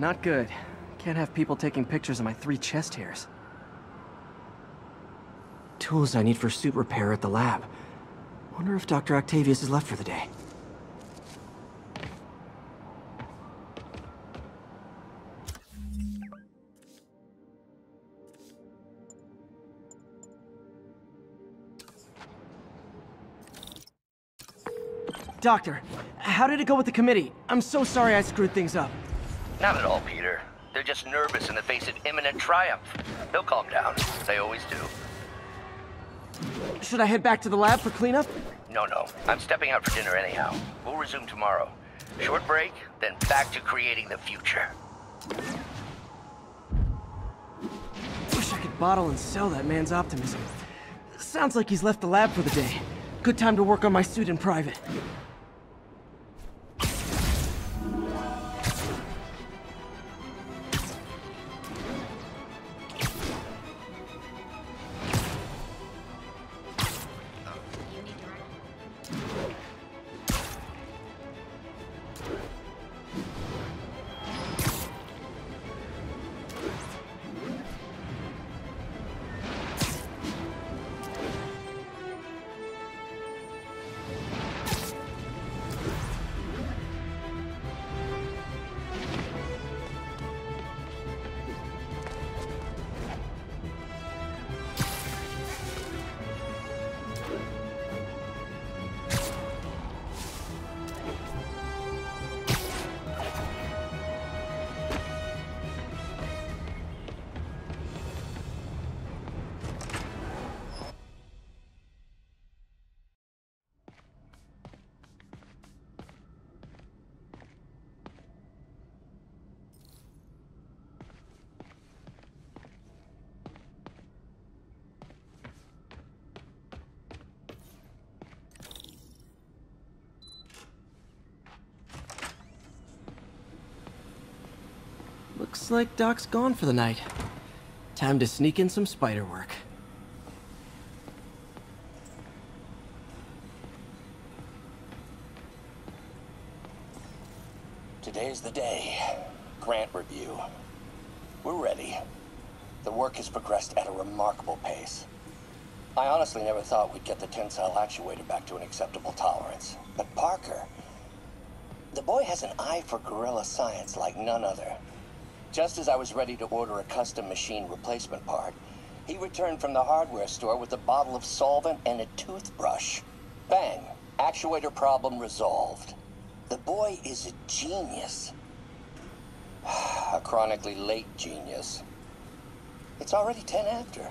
not good. Can't have people taking pictures of my three chest hairs. Tools I need for suit repair at the lab. Wonder if Dr. Octavius is left for the day. Doctor, how did it go with the committee? I'm so sorry I screwed things up. Not at all, Peter. They're just nervous in the face of imminent triumph. They'll calm down. They always do. Should I head back to the lab for cleanup? No, no. I'm stepping out for dinner anyhow. We'll resume tomorrow. Short break, then back to creating the future. Wish I could bottle and sell that man's optimism. Sounds like he's left the lab for the day. Good time to work on my suit in private. Looks like Doc's gone for the night. Time to sneak in some spider work. Today's the day. Grant review. We're ready. The work has progressed at a remarkable pace. I honestly never thought we'd get the tensile actuator back to an acceptable tolerance. But Parker... The boy has an eye for guerrilla science like none other. Just as I was ready to order a custom machine replacement part, he returned from the hardware store with a bottle of solvent and a toothbrush. Bang! Actuator problem resolved. The boy is a genius. a chronically late genius. It's already 10 after.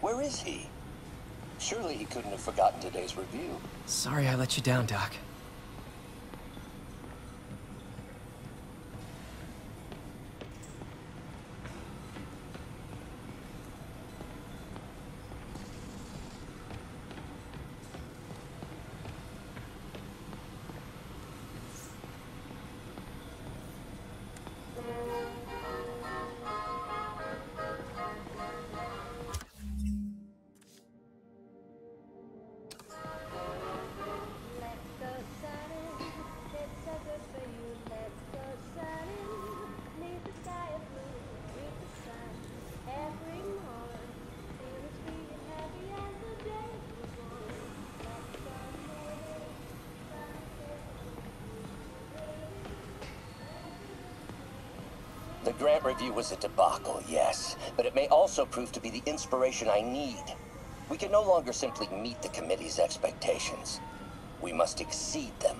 Where is he? Surely he couldn't have forgotten today's review. Sorry I let you down, Doc. The grant review was a debacle, yes, but it may also prove to be the inspiration I need. We can no longer simply meet the committee's expectations. We must exceed them.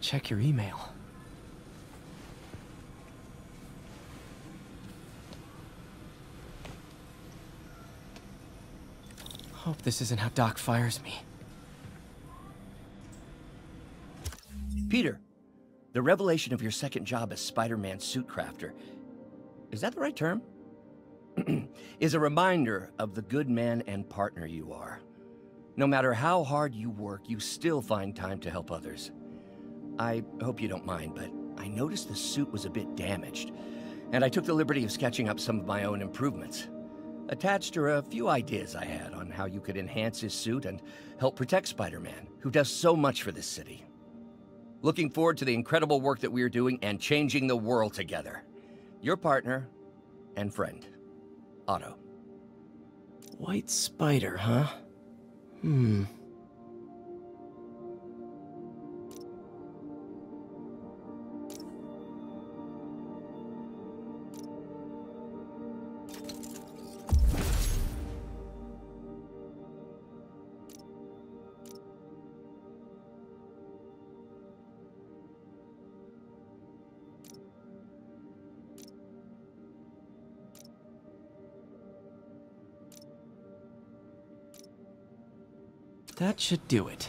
Check your email. Hope this isn't how Doc fires me. Peter, the revelation of your second job as Spider-Man suit crafter, is that the right term? is a reminder of the good man and partner you are. No matter how hard you work, you still find time to help others. I hope you don't mind, but I noticed the suit was a bit damaged, and I took the liberty of sketching up some of my own improvements. Attached are a few ideas I had on how you could enhance his suit and help protect Spider-Man, who does so much for this city. Looking forward to the incredible work that we are doing and changing the world together. Your partner and friend, Otto. White spider, huh? Hmm. That should do it.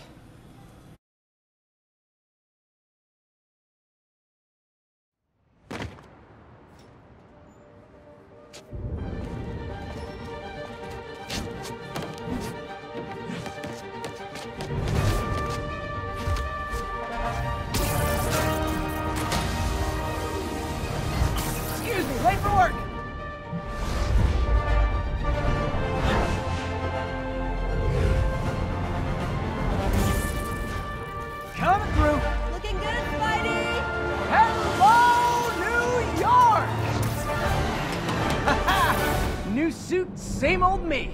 Same old me.